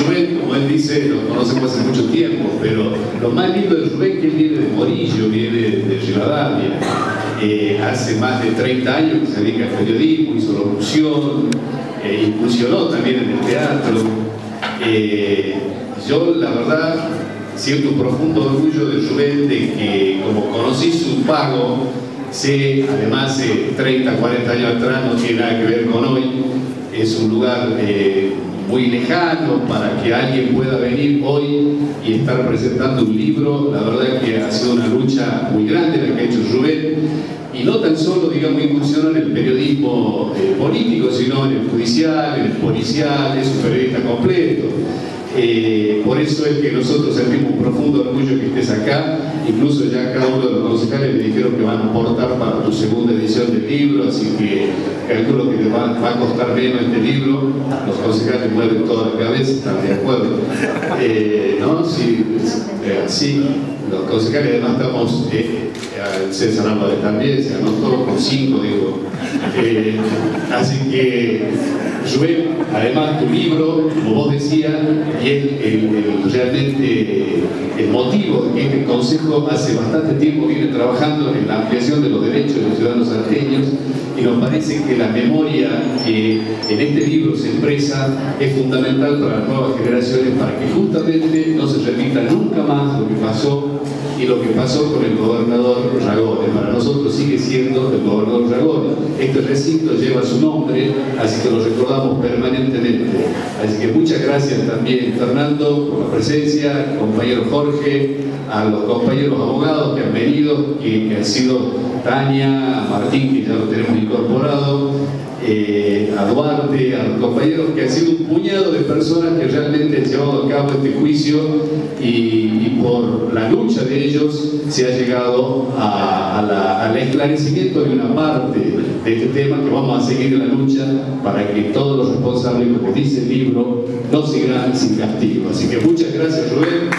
Rubén, como él dice, lo conocemos hace mucho tiempo, pero lo más lindo de Rubén es que él viene de Morillo, viene de Rivadavia. Eh, hace más de 30 años que se dedica al periodismo, hizo locución, eh, incursionó también en el teatro. Eh, yo, la verdad, siento un profundo orgullo de Rubén de que, como conocí su pago, sé, además, 30, 40 años atrás, no tiene nada que ver es un lugar eh, muy lejano para que alguien pueda venir hoy y estar presentando un libro. La verdad que ha sido una lucha muy grande la que ha hecho Rubén y no tan solo, digamos, incursionó en el periodismo eh, político, sino en el judicial, en el policial, es un periodista completo. Eh, por eso es que nosotros sentimos un profundo orgullo que estés acá. Incluso ya cada uno de los concejales me dijeron que van a aportar para tu segunda edición del libro, así que calculo que te va, a costar menos este libro. Los concejales mueven toda la cabeza, están de acuerdo. Eh, ¿No? Sí, sí, los concejales además estamos, eh, César Álvarez también, se ganó todo con cinco, digo. Eh, así que, Joel, además tu libro, como vos decías, y es realmente el motivo de que este Consejo hace bastante tiempo viene trabajando en la ampliación de los derechos de los ciudadanos argentinos y nos parece que la memoria que en este libro se expresa es fundamental para las nuevas generaciones para que justamente no se repita nunca más lo que pasó y lo que pasó con el gobernador Ragone. Para nosotros sigue siendo el gobernador Ragone. Este recinto lleva su nombre, así que lo recordamos permanentemente. Así que muchas gracias también, Fernando, por la presencia, compañero Jorge, a los compañeros abogados que han venido, que, que han sido Tania, Martín, que ya lo tenemos incorporado, eh, a Duarte, a los compañeros, que han sido un puñado de personas que realmente han llevado a cabo este juicio y, por la lucha de ellos se ha llegado al esclarecimiento de una parte de este tema que vamos a seguir en la lucha para que todos los responsables, como dice el libro, no sigan sin castigo. Así que muchas gracias Rubén.